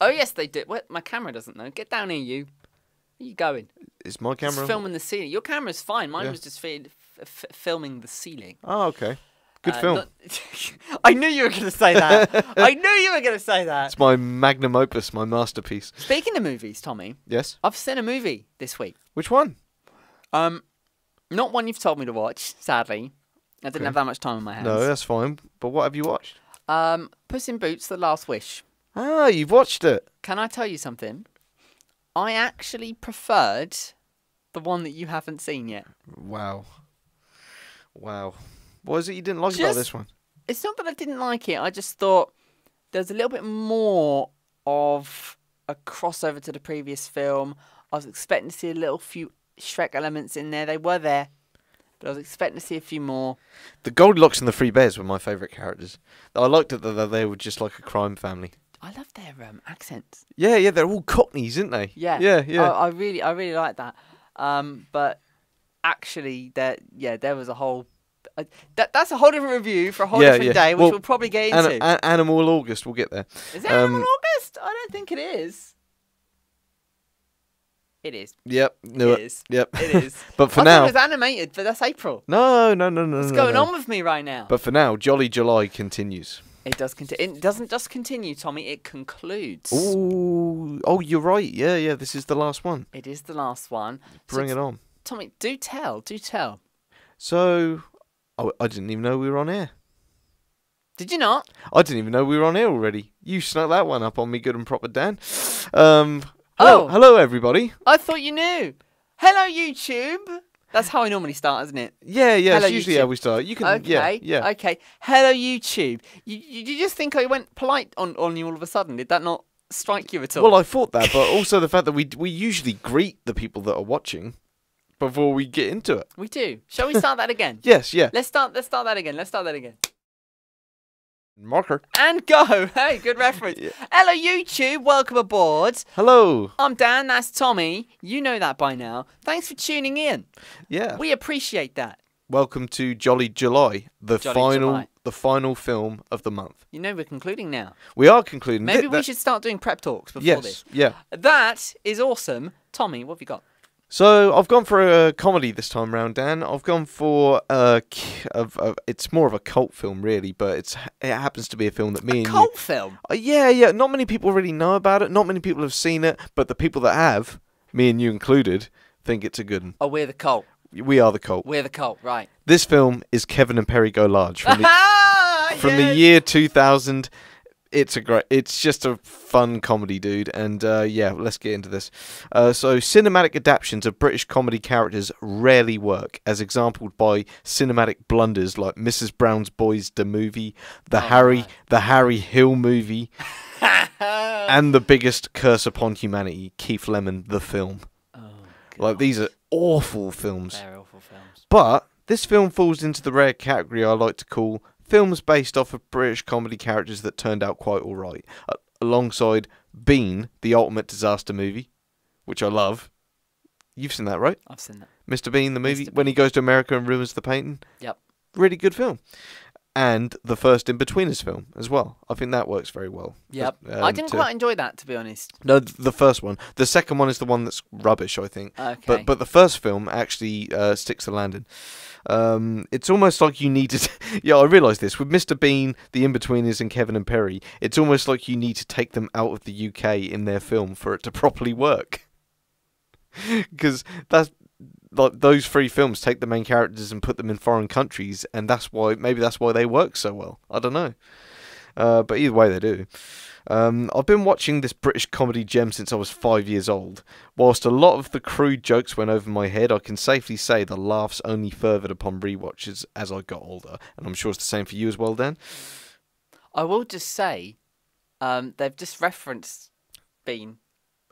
Oh yes, they did. What? My camera doesn't know. Get down here, you. Where you going? It's my It's camera? filming the ceiling. Your camera's fine. Mine Yeah. was just fi- f- filming the ceiling. Oh, okay. Good Uh, film. not- I knew you were going to say that. I knew you were going to say that. It's my magnum opus, my masterpiece. Speaking of movies, Tommy, Yes. I've seen a movie this week. Which one? Um, not one you've told me to watch. Sadly, I didn't Okay. have that much time on my hands. No, that's fine. But what have you watched? Um, Puss in Boots: The Last Wish. Ah, you've watched it. Can I tell you something? I actually preferred the one that you haven't seen yet. Wow. Wow. What is it you didn't like about this one? It's not that I didn't like it. I just thought there's a little bit more of a crossover to the previous film. I was expecting to see a little few Shrek elements in there. They were there, but I was expecting to see a few more. The Goldilocks and the Three Bears were my favourite characters. I liked it that they were just like a crime family. I love their um, accents. Yeah, yeah, they're all Cockneys, aren't they? Yeah, Yeah, yeah. I, I really, I really like that. Um, but actually, there, yeah, there was a whole. Uh, that that's a whole different review for a whole Yeah, different yeah. day, which Well, we'll probably get An- into. An- Animal August, we'll get there. is it Animal um, August? I don't think it is. It is. Yep, knew It is. Yep. It is. but for I now, it was animated, but that's April. no, no, no, no. What's no, going no. on with me right now? But for now, Jolly July continues. It does continue. It doesn't just continue, Tommy. It concludes. Ooh, oh, you're right. Yeah, yeah. This is the last one. It is the last one. Bring t- it on. Tommy. Do tell. Do tell. So, oh, I didn't even know we were on air. Did you not? I didn't even know we were on air already. You snuck that one up on me, good and proper, Dan. Um, hello, Oh. hello, everybody. I thought you knew. Hello, YouTube. That's how I normally start, isn't it? Yeah, yeah. Hello, it's usually YouTube. how we start. You can, Okay. yeah, yeah. Okay. Hello, YouTube. You, you, you just think I went polite on, on you all of a sudden? Did that not strike you at all? Well, I thought that, but also the fact that we we usually greet the people that are watching before we get into it. we do. Shall we start that again? Yes, yeah. Let's start. Let's start that again. Let's start that again. Marker. And go. Hey, good reference. Yeah. Hello, YouTube. Welcome aboard. Hello. I'm Dan. That's Tommy. You know that by now. Thanks for tuning in. Yeah. We appreciate that. Welcome to Jolly July, the Jolly final, July. the final film of the month. You know we're concluding now. We are concluding. Maybe Th- we should start doing prep talks before Yes. this. Yeah. That is awesome. Tommy, what have you got? So I've gone for a comedy this time round, Dan. I've gone for a, of of- it's more of a cult film, really, but it's it happens to be a film that me and Cult film. Uh, yeah, yeah. Not many people really know about it. Not many people have seen it, but the people that have, me and you included, think it's a good one. Oh, we're the cult. We are the cult. We're the cult, right. This film is Kevin and Perry Go Large from the Ah, from the year 2000. It's a great. It's just a fun comedy, dude. And uh, yeah, let's get into this. Uh, so, cinematic adaptations of British comedy characters rarely work, as exampled by cinematic blunders like Mrs. Brown's Boys, the movie, the Oh, Harry, my. the Harry Hill movie, and the biggest curse upon humanity, Keith Lemon, the film. oh, Like these are awful films. They're awful films. But this film falls into the rare category I like to call films based off of British comedy characters that turned out quite alright, uh, alongside Bean, the ultimate disaster movie, which I love. You've seen that, right? I've seen that. Mr. Bean, the movie, Mr. when he goes to America and ruins the painting. Yep. Really good film. And the first In Betweeners film as well. I think that works very well. Yep. Um, I didn't to- quite enjoy that, to be honest. No, the first one. The second one is the one that's rubbish, I think. Okay. But but the first film actually uh, sticks the landing. Um, it's almost like you need to. yeah, I realise this with Mr. Bean, the In-Betweeners, and Kevin and Perry. It's almost like you need to take them out of the UK in their film for it to properly work. Because that's like those three films take the main characters and put them in foreign countries, and that's why maybe that's why they work so well. I don't know. Uh, but either way, they do. Um, I've been watching this British comedy gem since I was five years old. Whilst a lot of the crude jokes went over my head, I can safely say the laughs only furthered upon rewatches as I got older. And I'm sure it's the same for you as well, Dan. I will just say, um, they've just referenced Bean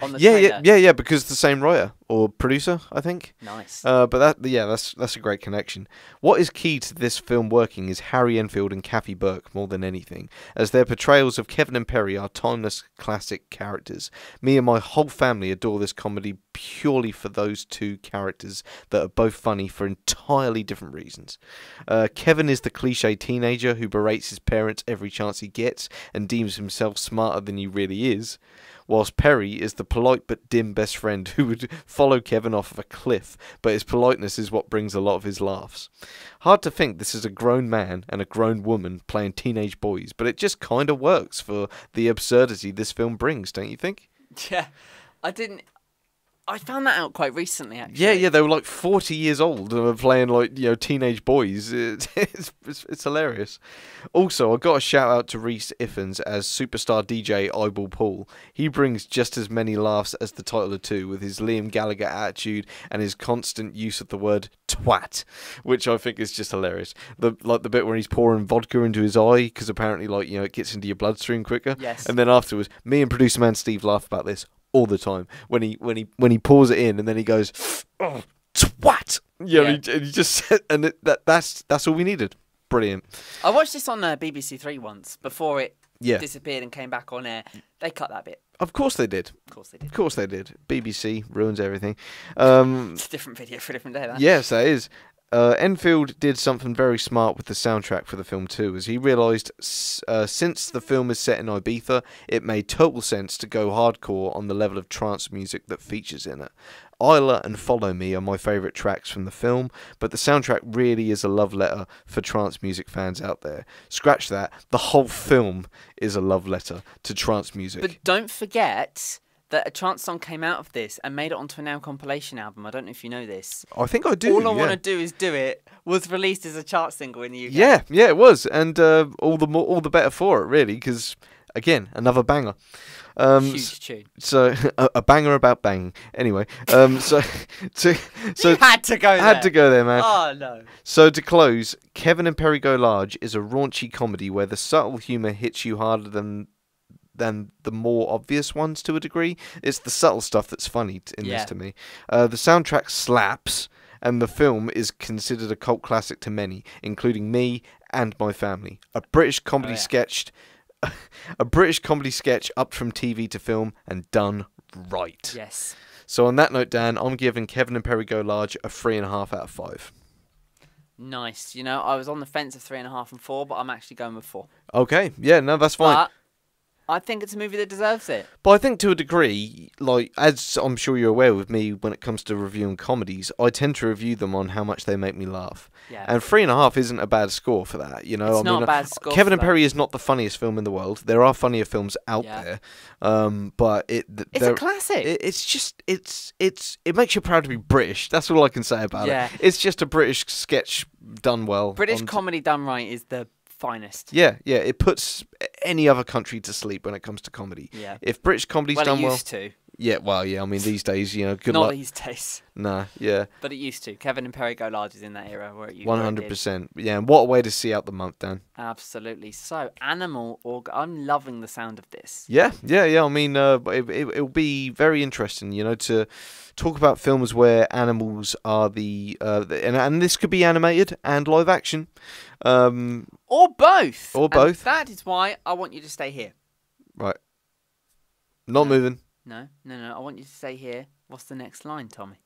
on the Yeah, yeah, yeah, yeah, because it's the same writer or producer, I think. Nice. Uh, but that, yeah, that's that's a great connection. What is key to this film working is Harry Enfield and Kathy Burke more than anything, as their portrayals of Kevin and Perry are timeless classic characters. Me and my whole family adore this comedy purely for those two characters that are both funny for entirely different reasons. Uh, Kevin is the cliche teenager who berates his parents every chance he gets and deems himself smarter than he really is whilst Perry is the polite but dim best friend who would follow Kevin off of a cliff, but his politeness is what brings a lot of his laughs. Hard to think this is a grown man and a grown woman playing teenage boys, but it just kind of works for the absurdity this film brings, don't you think? yeah. I didn't. I found that out quite recently, actually. Yeah, yeah, they were like 40 years old and were playing like, you know, teenage boys. It's, it's, it's, it's hilarious. Also, I got a shout out to Rhys Ifans as superstar DJ Eyeball Paul. He brings just as many laughs as the title of two with his Liam Gallagher attitude and his constant use of the word twat, which I think is just hilarious. The like the bit where he's pouring vodka into his eye because apparently like, you know, it gets into your bloodstream quicker. Yes. And then afterwards, me and producer man Steve laugh about this all the time when he when he when he pours it in and then he goes oh, twat you know, Yeah. and, he, and he just and it, that that's that's all we needed brilliant I watched this on uh, BBC Three once before it yeah disappeared and came back on air. They cut that bit. of course they did Of course they did. of course they did bbc ruins everything um It's a different video for a different day. That. Yes, that is. Uh, Enfield did something very smart with the soundtrack for the film too, as he realised uh, since the film is set in Ibiza, it made total sense to go hardcore on the level of trance music that features in it. Isla and Follow Me are my favourite tracks from the film, but the soundtrack really is a love letter for trance music fans out there. Scratch that, the whole film is a love letter to trance music. But don't forget that a trance song came out of this and made it onto a now compilation album. I don't know if you know this. I think I do. All I yeah. want to do is do it was released as a chart single in the UK. Yeah, yeah, it was, and uh, all the more, all the better for it, really, because again, another banger. Um, huge tune. so a, a banger about banging. Anyway, um, so to so you had to go there. had to go there, man. Oh no. So to close, Kevin and Perry Go Large is a raunchy comedy where the subtle humour hits you harder than than the more obvious ones to a degree. It's the subtle stuff that's funny in Yeah. this to me. Uh, the soundtrack slaps, and the film is considered a cult classic to many, including me and my family. A British comedy yeah. sketched. A British comedy sketch up from TV to film and done right. Yes. So on that note, Dan, I'm giving Kevin and Perry Go Large a three and a half out of five. Nice. You know, I was on the fence of three and a half and four, but I'm actually going with four. Okay, yeah, no, that's fine. But I think it's a movie that deserves it. But I think to a degree, like as I'm sure you're aware with me, when it comes to reviewing comedies, I tend to review them on how much they make me laugh. Yeah. And three and a half isn't a bad score for that, you know. It's I not mean, a bad score Kevin and. Perry is not the funniest film in the world. There are funnier films out Yeah. there, um, but it it's a classic. it- it's just it's it's it makes you proud to be British. That's all I can say about Yeah. it. It's just a British sketch done well. British comedy done right is the finest. yeah, yeah. It puts any other country to sleep when it comes to comedy. Yeah. If British comedy's well, done it well, to. Yeah. Well, yeah. I mean, these days, you know, good Not luck. these days. Nah, yeah, But it used to. Kevin and Perry Go Large is in that era where it used one hundred percent. Yeah, and what a way to see out the month, Dan. Absolutely. So, Animal Org. I'm loving the sound of this. Yeah, yeah, yeah. I mean, uh, it, it it'll be very interesting, you know, to talk about films where animals are the uh, the- and and this could be animated and live action. Um, Or both. Or And both. that is why I want you to stay here. right. Not No. moving. No, no, no. I want you to stay here. What's the next line, Tommy?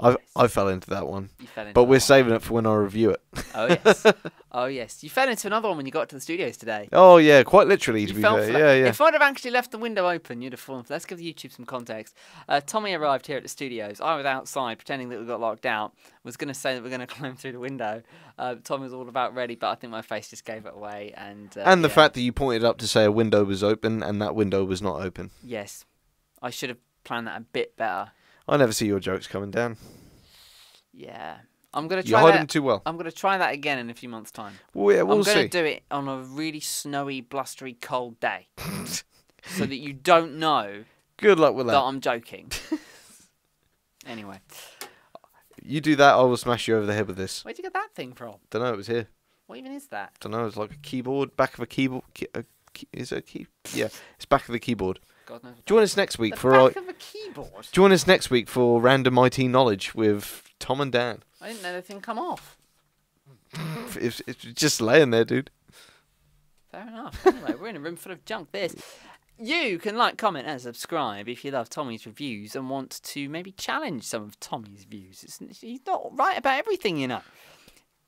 I. I fell into that one, into but that we're one. saving it for when I review it. Oh yes. oh yes. You fell into another one when you got to the studios today. Oh yeah, quite literally to You be fair. Yeah, yeah. If I'd have actually left the window open, you'd have fallen. For Let's give YouTube some context. Uh, Tommy arrived here at the studios. I was outside pretending that we got locked out. Was going to say that we're going to climb through the window. Uh, Tommy was all about ready, but I think my face just gave it away. And uh, and the yeah. fact that you pointed up to say a window was open and that window was not open. yes, I should have planned that a bit better. I never see your jokes coming down. Yeah, I'm gonna You try hide that. them too well. I'm gonna try that again in a few months' time. Well, yeah, we'll I'm gonna see. do it on a really snowy, blustery, cold day, so that you don't know Good luck with that that. I'm joking. anyway, You do that, I will smash you over the head with this. where'd you get that thing from? Don't know. It was here. What even is that? Don't know. It's like a keyboard, back of a keyboard. Key, a key, is it a key? Yeah, it's back of the keyboard. God knows. Join us next week the for our, back of a keyboard. join us next week for random IT knowledge with Tom and Dan. I didn't know the thing come off. It's, it's just laying there, dude. Fair enough. Anyway, we're in a room full of junk. This. You can like, comment, and subscribe if you love Tommy's reviews and want to maybe challenge some of Tommy's views. It's, he's not right about everything, you know.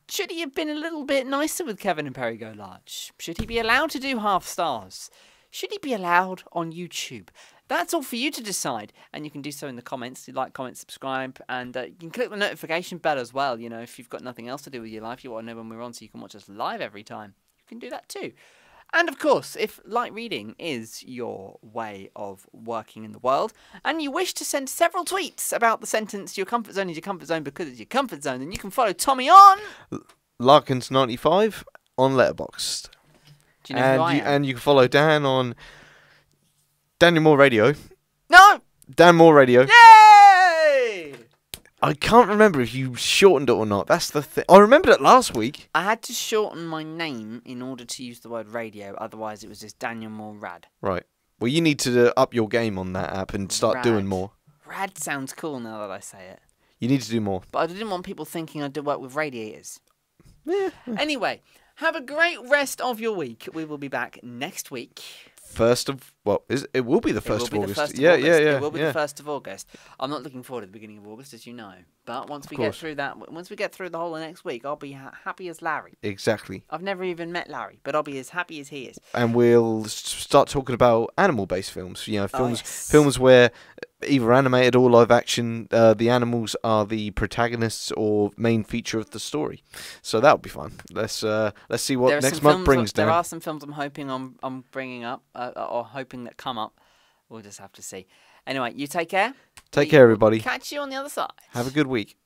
Should he have been a little bit nicer with Kevin and Perry Go Large? Should he be allowed to do half stars? Should he be allowed on YouTube? That's all for you to decide, and you can do so in the comments. You like, comment, subscribe, and uh, you can click the notification bell as well. You know, if you've got nothing else to do with your life, you want to know when we're on, so you can watch us live every time. You can do that too. And of course, if light reading is your way of working in the world, and you wish to send several tweets about the sentence "your comfort zone is your comfort zone because it's your comfort zone," then you can follow Tommy on. Larkins95 on Letterboxd. Do you know and who I you, am? and you can follow Dan on Daniel Moore Radio. no! Dan Moore Radio. Yay! I can't remember if you shortened it or not. That's the thing. I remembered it last week. I had to shorten my name in order to use the word radio, otherwise it was just Daniel Moore Rad. Right. Well, you need to uh, up your game on that app and start doing more. Rad sounds cool now that I say it. You need to do more. But I didn't want people thinking I did work with radiators. Yeah. Anyway, have a great rest of your week. We will be back next week. First of well, is it will be the first of August. of yeah, August. yeah, yeah, It will be yeah. the first of August. I'm not looking forward to the beginning of August, as you know. But once we get through that, once we get through the whole of next week, I'll be ha- happy as Larry. Exactly. I've never even met Larry, but I'll be as happy as he is. And we'll start talking about animal-based films. You know, Oh, films yes. films where either animated or live action, uh, the animals are the protagonists or main feature of the story. So that'll be fun. Let's uh, let's see what next month brings. There are some films I'm hoping I'm, I'm bringing up, uh, or hoping that come up. We'll just have to see. Anyway, you take care. Take We care, everybody. Catch you on the other side. Have a good week.